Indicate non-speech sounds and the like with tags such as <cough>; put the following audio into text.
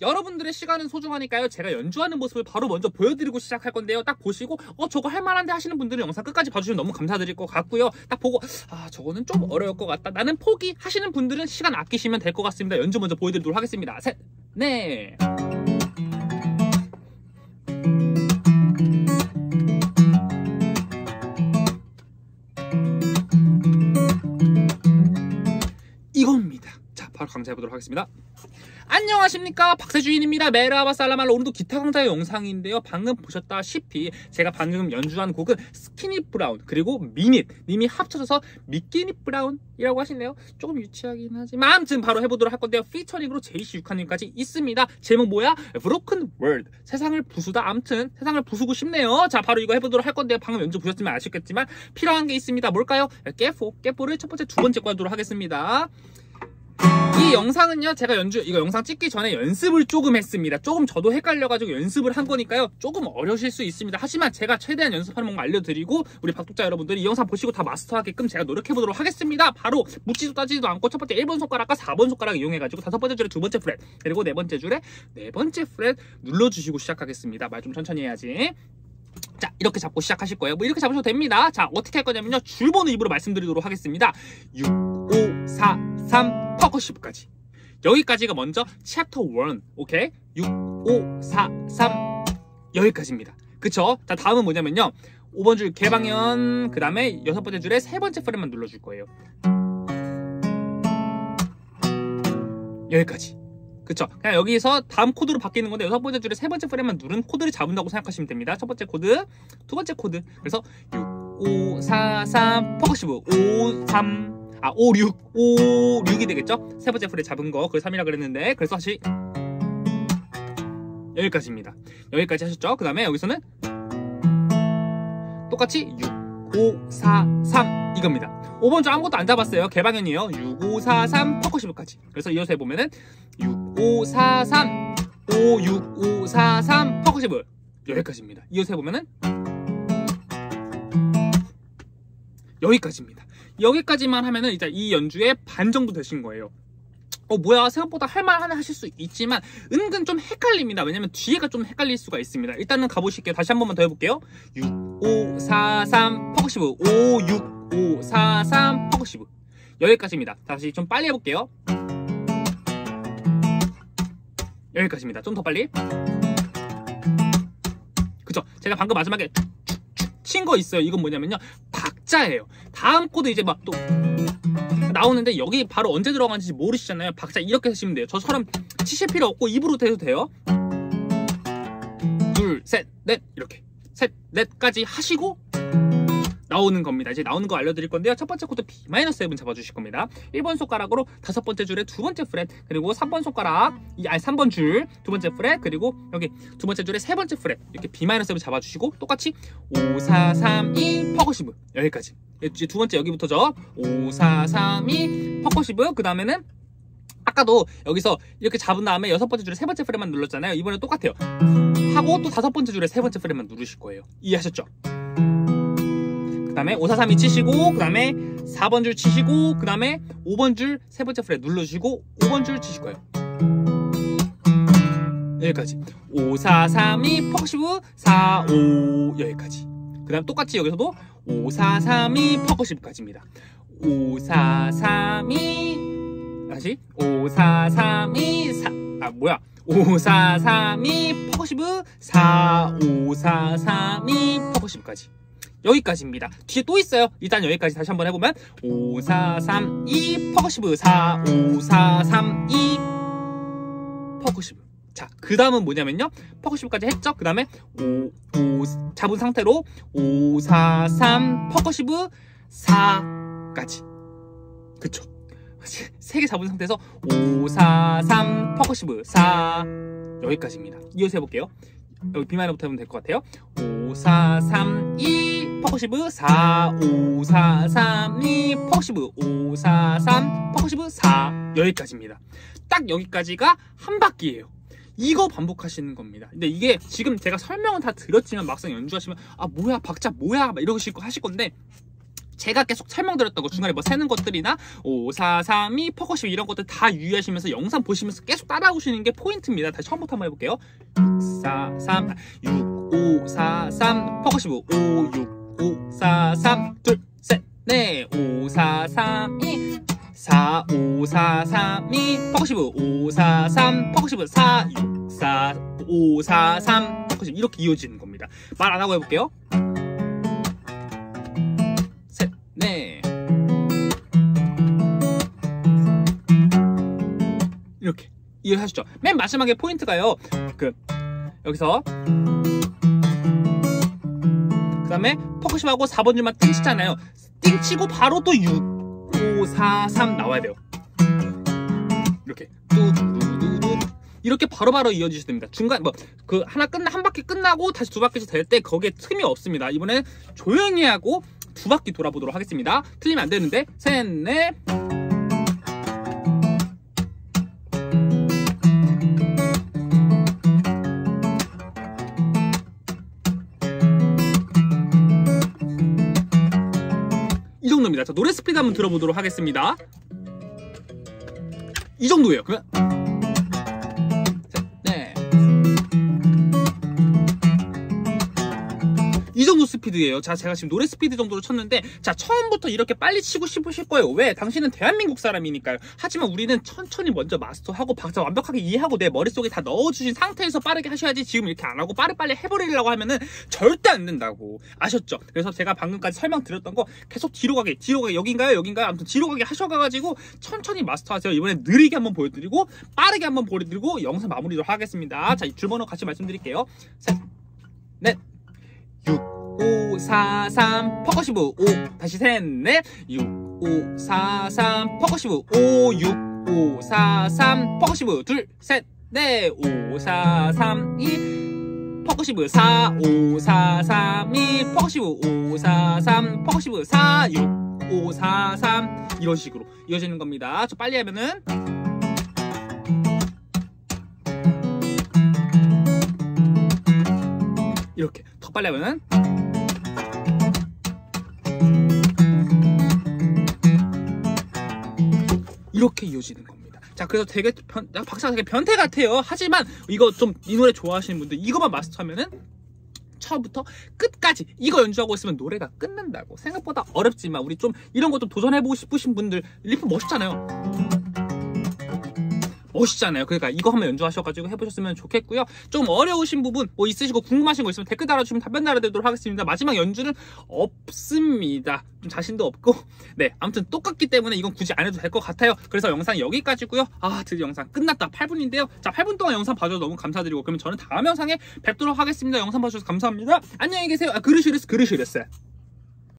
여러분들의 시간은 소중하니까요. 제가 연주하는 모습을 바로 먼저 보여드리고 시작할 건데요. 딱 보시고 어 저거 할 만한데 하시는 분들은 영상 끝까지 봐주시면 너무 감사드릴 것 같고요. 딱 보고 아 저거는 좀 어려울 것 같다. 나는 포기 하시는 분들은 시간 아끼시면 될 것 같습니다. 연주 먼저 보여드리도록 하겠습니다. 셋, 네. 이겁니다. 자, 바로 강좌해보도록 하겠습니다. 안녕하십니까. 박세주인입니다. Merhaba 살라말 오늘도 기타 강좌 영상인데요. 방금 보셨다시피 제가 방금 연주한 곡은 스키니 브라운 그리고 미닛 님이 합쳐져서 미끼니 브라운이라고 하시네요. 조금 유치하긴 하지만 아무튼 바로 해보도록 할 건데요. 피처링으로 제이시 유카님까지 있습니다. 제목 뭐야? Broken World 세상을 부수다. 아무튼 세상을 부수고 싶네요. 자 바로 이거 해보도록 할 건데요. 방금 연주 보셨지만 아시겠지만 필요한 게 있습니다. 뭘까요? 깨포 깨포를 첫 번째 두 번째 거 하도록 하겠습니다 이 영상은요 제가 연주 이거 영상 찍기 전에 연습을 조금 했습니다. 조금 저도 헷갈려가지고 연습을 한 거니까요. 조금 어려우실 수 있습니다. 하지만 제가 최대한 연습하는 방법 알려드리고 우리 박독자 여러분들이 이 영상 보시고 다 마스터하게끔 제가 노력해보도록 하겠습니다. 바로 묻지도 따지지도 않고 첫 번째 1번 손가락과 4번 손가락 이용해가지고 다섯 번째 줄에 두 번째 프렛 그리고 네 번째 줄에 네 번째 프렛 눌러주시고 시작하겠습니다. 말 좀 천천히 해야지. 자 이렇게 잡고 시작하실 거예요. 뭐 이렇게 잡으셔도 됩니다. 자 어떻게 할 거냐면요. 줄번호 입으로 말씀드리도록 하겠습니다. 6 5 4 3 percussive까지. 여기까지가 먼저 챕터 1 오케이? 6 5 4 3 여기까지입니다. 그쵸? 자 다음은 뭐냐면요. 5번 줄 개방현 그 다음에 여섯 번째 줄에 세 번째 fret만 눌러줄 거예요. 여기까지. 그쵸? 그냥 여기서 다음 코드로 바뀌는 건데 여섯 번째 줄에 세 번째 fret만 누른 코드를 잡는다고 생각하시면 됩니다. 첫 번째 코드 두 번째 코드. 그래서 6 5 4 3 percussive 5 3 아, 5, 6, 5, 6이 되겠죠? 세 번째 fret 잡은 거, 그걸 3이라 그랬는데, 그래서 다시 여기까지입니다. 여기까지 하셨죠? 그 다음에 여기서는 똑같이 6, 5, 4, 3 이겁니다. 5번 줄 아무것도 안 잡았어요. 개방현이에요. 6, 5, 4, 3 percussive까지. 그래서 이어서 해보면은 6, 5, 4, 3 5, 6, 5, 4, 3 percussive 여기까지입니다. 이어서 해보면은 여기까지입니다. 여기까지만 하면은 이제 이 연주의 반 정도 되신 거예요. 어 뭐야 생각보다 할만하네 하실 수 있지만 은근 좀 헷갈립니다. 왜냐면 뒤에가 좀 헷갈릴 수가 있습니다. 일단은 가보실게요. 다시 한 번만 더 해볼게요. 6 5 4 3 percussive. 5 6 5 4 3 percussive. 여기까지입니다. 다시 좀 빨리 해볼게요. 여기까지입니다. 좀 더 빨리. 그쵸 제가 방금 마지막에 친 거 있어요. 이건 뭐냐면요 박자예요. 다음 코드 이제 막 또 나오는데 여기 바로 언제 들어간지 모르시잖아요. 박자 이렇게 하시면 돼요. 저처럼 치실 필요 없고 입으로 해도 돼요. 둘 셋 넷. 이렇게. 셋 넷까지 하시고 나오는 겁니다. 이제 나오는 거 알려드릴 건데요. 첫 번째 코드 B-7 잡아주실 겁니다. 1번 손가락으로 다섯 번째 줄에 두 번째 fret, 그리고 3번 손가락, 아니 3번 줄, 두 번째 fret, 그리고 여기 두 번째 줄에 세 번째 fret, 이렇게 B-7 잡아주시고 똑같이 5, 4, 3, 2 percussive 여기까지. 이제 두 번째 여기부터죠. 5, 4, 3, 2 percussive 그 다음에는 아까도 여기서 이렇게 잡은 다음에 여섯 번째 줄에 세 번째 fret만 눌렀잖아요. 이번에 똑같아요. 하고 또 다섯 번째 줄에 세 번째 fret만 누르실 거예요. 이해하셨죠? 그 다음에 5, 4, 3, 2 치시고 그 다음에 4번 줄 치시고 그 다음에 5번 줄 세 번째 fret 눌러주시고 5번 줄 치실 거예요. 여기까지. 5, 4, 3, 2 percussive 4, 5 여기까지. 그 다음 똑같이 여기서도 5, 4, 3, 2 percussive까지입니다. 5, 4, 3, 2 다시 5, 4, 3, 2 4, 아 뭐야? 5, 4, 3, 2 percussive 4, 5, 4, 3, 2 percussive까지 여기까지입니다. 뒤에 또 있어요. 일단 여기까지 다시 한번 해보면 5, 4, 3, 2 percussive 4, 5, 4, 3, 2 percussive 자, 그 다음은 뭐냐면요. percussive까지 했죠? 그 다음에 5, 5 잡은 상태로 5, 4, 3 percussive 4까지 그쵸? 세 개 잡은 상태에서 5, 4, 3 percussive 4 여기까지입니다. 이어서 해볼게요. 여기 B마이너부터 하면 될 것 같아요. 5, 4, 3, 2 percussive 4, 5, 4, 3, 2 percussive 5, 4, 3 percussive 4 여기까지입니다. 딱 여기까지가 한 바퀴예요. 이거 반복하시는 겁니다. 근데 이게 지금 제가 설명은 다 드렸지만 막상 연주하시면 아 뭐야 박자 뭐야 막 이러실 거 하실 건데 제가 계속 설명드렸던 거 중간에 뭐 세는 것들이나 5, 4, 3, 2, percussive 이런 것들 다 유의하시면서 영상 보시면서 계속 따라오시는 게 포인트입니다. 다시 처음부터 한번 해볼게요. 6, 4, 3, 6, 5, 4, 3, 퍼커시 5, 6, 5, 4, 3, 둘, 셋, 넷, 5, 4, 3, 2, 4, 5, 4, 3, 2, 퍼커시브 5, 4, 3, 퍼커시브 4, 6, 4, 5, 4, 3, 퍼커시브 이렇게 이어지는 겁니다. 말 안 하고 해볼게요. 셋, 넷. 이렇게 이해하시죠? 맨 마지막에 포인트가요. 그 여기서 그 다음에 퍼커시브하고 4번 줄만 띵 치잖아요. 띵 치고 바로 또 6. 5, 4, 3 나와야 돼요. 이렇게 이렇게 바로 바로 이어지셔야 됩니다. 중간 뭐 그 하나 끝나 한 바퀴 끝나고 다시 두 바퀴씩 될 때 거기에 틈이 없습니다. 이번엔 조용히 하고 두 바퀴 돌아보도록 하겠습니다. 틀리면 안 되는데 셋, 넷. 이 정도입니다. 자, 노래 스피드 한번 들어보도록 하겠습니다. 이 정도예요. 그러면 스피드예요. 자, 제가 지금 노래 스피드 정도로 쳤는데, 자, 처음부터 이렇게 빨리 치고 싶으실 거예요. 왜? 당신은 대한민국 사람이니까요. 하지만 우리는 천천히 먼저 마스터하고 박자 완벽하게 이해하고 내 머릿속에 다 넣어주신 상태에서 빠르게 하셔야지 지금 이렇게 안 하고 빠르빨리 해버리려고 하면은 절대 안 된다고. 아셨죠? 그래서 제가 방금까지 설명 드렸던 거 계속 뒤로 가게, 뒤로 가게, 여긴가요? 여긴가요? 아무튼 뒤로 가게 하셔가지고 천천히 마스터하세요. 이번엔 느리게 한번 보여드리고, 빠르게 한번 보여드리고, 영상 마무리도록 하겠습니다. 자, 이 줄번호 같이 말씀드릴게요. 셋, 넷, 6, 5, 4, 3, percussive 5 다시 셋, 넷 6, 5, 4, 3, percussive 5, 6, 5, 4, 3, percussive 둘, 셋, 넷. 5, 4, 3, 2 percussive 4, 5, 4, 3, 2 percussive 5, 4, 3, percussive 4, 6, 5, 4, 3 이런 식으로 이어지는 겁니다. 저 빨리 하면은 이렇게 더 빨리 하면은 이렇게 이어지는 겁니다. 자, 그래서 되게 변, 박자가 되게 변태 같아요. 하지만 이거 좀 이 노래 좋아하시는 분들 이것만 마스터하면은 처음부터 끝까지 이거 연주하고 있으면 노래가 끝난다고. 생각보다 어렵지만 우리 좀 이런 거좀 도전해보고 싶으신 분들 리프 멋있잖아요. 멋있잖아요. 그러니까 이거 한번 연주하셔가지고 해보셨으면 좋겠고요. 좀 어려우신 부분 뭐 있으시고 궁금하신 거 있으면 댓글 달아주시면 답변 달아드리도록 하겠습니다. 마지막 연주는 없습니다. 좀 자신도 없고 <laughs> 네 아무튼 똑같기 때문에 이건 굳이 안 해도 될 것 같아요. 그래서 영상 여기까지고요. 아 드디어 영상 끝났다. 8분인데요. 자 8분 동안 영상 봐줘서 너무 감사드리고 그러면 저는 다음 영상에 뵙도록 하겠습니다. 영상 봐주셔서 감사합니다. 안녕히 계세요. 아 그르시르스 그르시르스